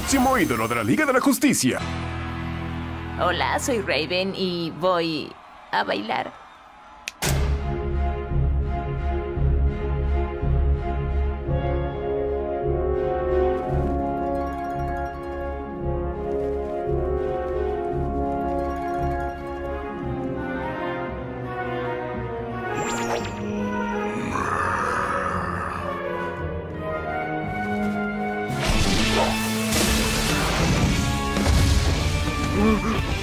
próximo ídolo de la Liga de la Justicia. Hola, soy Raven y voy a bailar. Ooh.